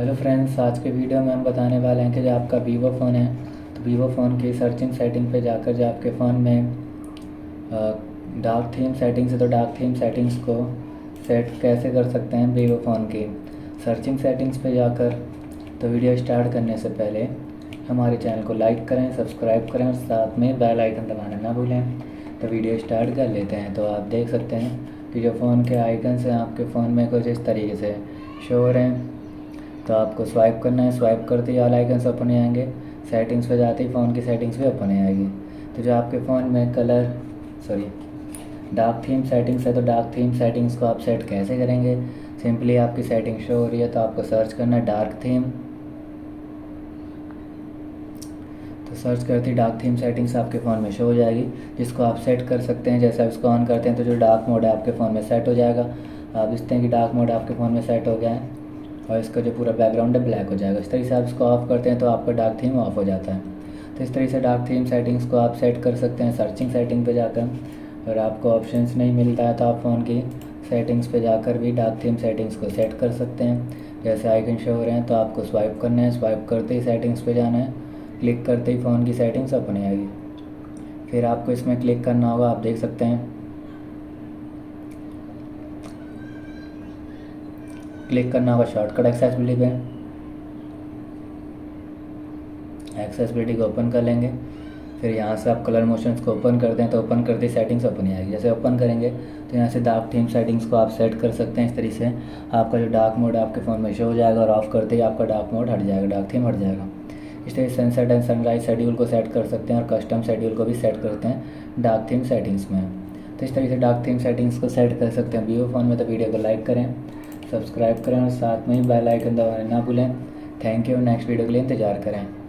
Hello friends आज के video में हम बताने वाले हैं कि जो आपका वीवो फ़ोन है तो वीवो फ़ोन की सर्चिंग सेटिंग पे जाकर जो आपके फ़ोन में डार्क थीम सेटिंग्स है तो डार्क थीम सेटिंग्स को सेट कैसे कर सकते हैं वीवो फ़ोन की? सर्चिंग सेटिंग्स पे जाकर तो वीडियो स्टार्ट करने से पहले हमारे चैनल को लाइक करें सब्सक्राइब करें और साथ में बेल आइकन दबाना ना भूलें। तो वीडियो स्टार्ट कर लेते हैं। तो आप देख सकते हैं कि जो फ़ोन के आइकन्स हैं, आपके फ़ोन में कुछ इस तरीके से शो हो रहे हैं। तो आपको स्वाइप करना है स्वाइप करते ही ऑल आइकन्स ओपन आएँगे। सेटिंग्स पे जाते ही फ़ोन की सेटिंग्स भी ओपन आएगी। तो जो आपके फ़ोन में colour sorry dark theme settings है तो डार्क थीम सेटिंग्स को आप सेट कैसे करेंगे? सिंपली आपकी सेटिंग शो हो रही है तो आपको सर्च करना है डार्क थीम तो सर्च करते ही डार्क थीम सेटिंग्स आपके फ़ोन में शो हो जाएगी। जिसको आप सेट कर सकते हैं, जैसे आप इसको ऑन करते हैं तो जो डार्क मोड है आपके फ़ोन में सेट हो जाएगा। आप देखते हैं कि डार्क मोड आपके फ़ोन में सेट हो गया है। और इसका जो पूरा बैकग्राउंड है ब्लैक हो जाएगा। इस तरीके से आप इसको ऑफ़ करते हैं तो आपका डार्क थीम ऑफ़ हो जाता है। तो इस तरीके से डार्क थीम सेटिंग्स को आप सेट कर सकते हैं सर्चिंग सेटिंग पे जाकर। और आपको ऑप्शन नहीं मिलता है तो आप फ़ोन की सेटिंग्स पे जाकर भी डार्क थीम सेटिंग्स को सेट कर सकते हैं। जैसे आइकन शो हो रहे हैं तो आपको स्वाइप करना है। स्वाइप करते ही सेटिंग्स पे जाना है। क्लिक करते ही फ़ोन की सेटिंग्स अपने आएगी। फिर आपको इसमें क्लिक करना होगा। आप देख सकते हैं क्लिक करना होगा शॉर्टकट एक्सेसिबिलिटी पे। एक्सेसिबिलिटी को ओपन कर लेंगे। फिर यहाँ से आप कलर मोशंस को ओपन करते हैं तो ओपन करते ही सेटिंग्स ओपन ही आएगी। जैसे ओपन करेंगे तो यहाँ से डार्क थीम सेटिंग्स को आप सेट कर सकते हैं इस तरीके से। आपका जो डार्क मोड आपके फ़ोन में शो हो जाएगा और ऑफ़ करते ही आपका डार्क मोड हट जाएगा डार्क थीम हट जाएगा। इस तरीके सनसेट एंड सनराइज शेड्यूल को सेट कर सकते हैं और कस्टम शेड्यूल को भी सेट करते हैं डार्क थीम सेटिंग्स में। तो इस तरीके से डार्क थीम सेटिंग्स को सेट कर सकते हैं। वीवो फ़ोन में तो वीडियो को लाइक करें। सब्सक्राइब करें और साथ में ही बेल आइकन दबाना ना भूलें। थैंक यू नेक्स्ट वीडियो के लिए इंतज़ार करें।